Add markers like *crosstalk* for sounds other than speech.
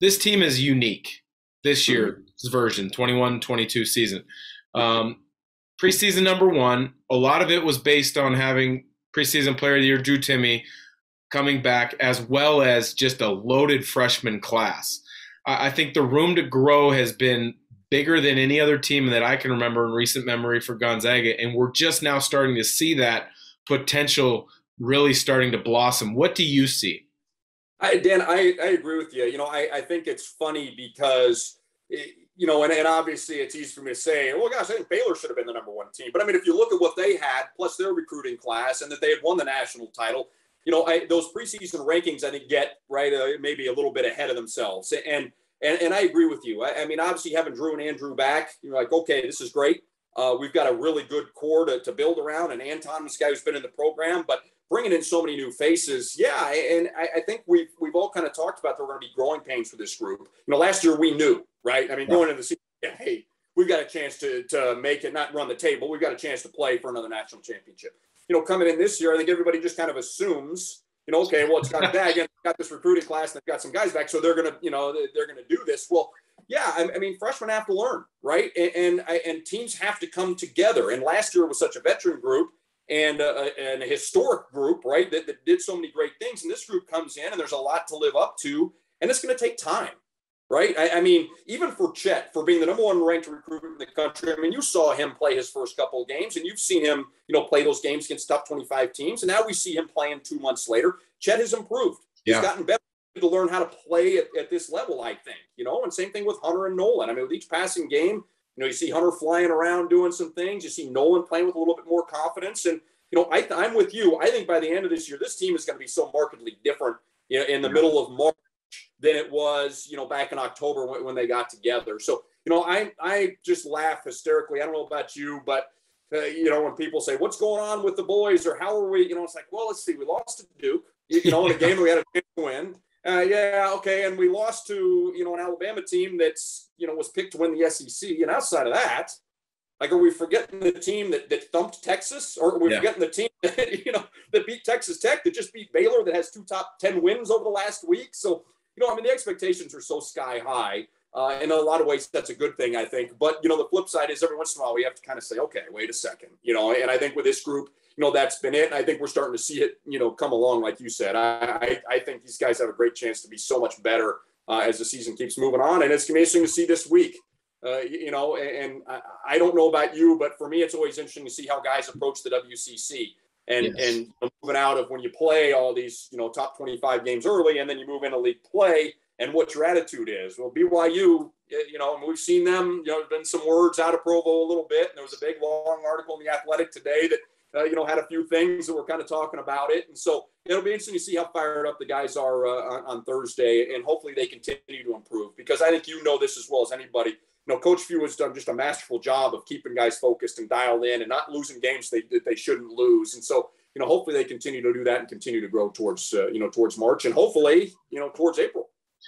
this team is unique this year's mm-hmm. version, 21 22 season. Um, preseason number one, a lot of it was based on having preseason player of the year Drew Timme coming back, as well as just a loaded freshman class. I think the room to grow has been bigger than any other team that I can remember in recent memory for Gonzaga, and we're just now starting to see that potential really starting to blossom. What do you see? I, Dan, I, I agree with you. You know, I, I think it's funny because, it, you know, and, and obviously it's easy for me to say, well, gosh, I think Baylor should have been the number one team. But I mean, if you look at what they had, plus their recruiting class, and that they had won the national title, you know, I, those preseason rankings, I think, get right uh, maybe a little bit ahead of themselves. And and, and I agree with you. I, I, mean, obviously, having Drew and Andrew back, you're like, okay, this is great. Uh, we've got a really good core to, to build around, and Anton, this guy who's been in the program, but bringing in so many new faces, yeah. And I, I think we've we've all kind of talked about there were going to be growing pains for this group. You know, last year we knew, right? I mean, going into the season, yeah, hey, we've got a chance to to make it, not run the table. We've got a chance to play for another national championship. You know, coming in this year, I think everybody just kind of assumes you know, okay, well, it's got bag and got this recruiting class and they've got some guys back, so they're gonna, you know, they're gonna do this. Well, yeah, I, I mean, freshmen have to learn, right? And and, and teams have to come together. And last year was such a veteran group and, uh, and a historic group, right? That, that did so many great things. And this group comes in, and there's a lot to live up to, and it's going to take time right? I, I, mean, even for Chet, for being the number one ranked recruit in the country, I mean, you saw him play his first couple of games, and you've seen him, you know, play those games against top 25 teams, and now we see him playing two months later. Chet has improved. Yeah. He's gotten better to learn how to play at, at, this level, I think, know, and same thing with Hunter and Nolan. I mean, with each passing game, you know, you see Hunter flying around doing some things. You see Nolan playing with a little bit more confidence. And, you know, I, I'm with you. I think by the end of this year, this team is going to be so markedly different you know, in the yeah. middle of March than it was, you know, back in October when, when they got together. So, you know, I I just laugh hysterically. I don't know about you, but uh, you know, when people say, "What's going on with the boys?" or "How are we?" You know, it's like, well, let's see. We lost to Duke. You, you know, in a *laughs* game we had a chance to win. Uh, yeah, okay, and we lost to you know an Alabama team that's you know was picked to win the SEC. And outside of that, like, are we forgetting the team that, that thumped Texas, or are we yeah. forgetting the team *laughs* that you know that beat Texas Tech, that just beat Baylor, that has two top ten wins over the last week? So you know, I mean, the expectations are so sky high. Uh, in a lot of ways, that's a good thing, I think. But you know, the flip side is every once in a while we have to kind of say, okay, wait a second, you know. And I think with this group, you know, that's been it. And I think we're starting to see it, you know, come along, like you said. I I, I think these guys have a great chance to be so much better uh, as the season keeps moving on, and it's interesting to see this week. Uh, you know, and, I, I don't know about you, but for me, it's always interesting to see how guys approach the WCC and yes. and moving out of when you play all these you know top 25 games early and then you move into league play and what your attitude is. Well, BYU, you know, and we've seen them, you know, there's been some words out of Provo a little bit. And there was a big long article in the Athletic today that, uh, you know, had a few things that were kind of talking about it. And so it'll be interesting to see how fired up the guys are uh, on, on, Thursday. And hopefully they continue to improve because I think you know this as well as anybody. You know, Coach Few has done just a masterful job of keeping guys focused and dialed in and not losing games they, that they shouldn't lose. And so, you know, hopefully they continue to do that and continue to grow towards, uh, you know, towards March and hopefully, you know, towards April.